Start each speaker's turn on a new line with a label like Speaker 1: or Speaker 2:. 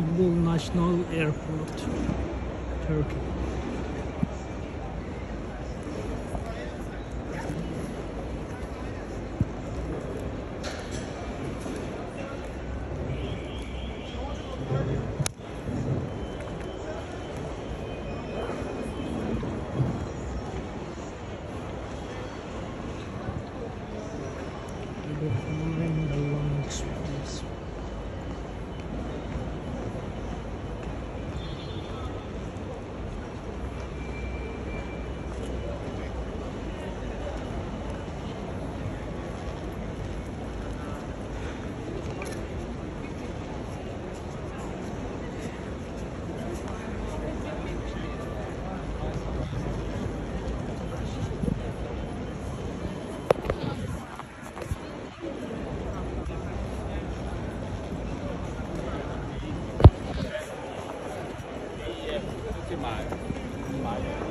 Speaker 1: İstanbul National Airport, Turkey. Thank you.
Speaker 2: 去买，买。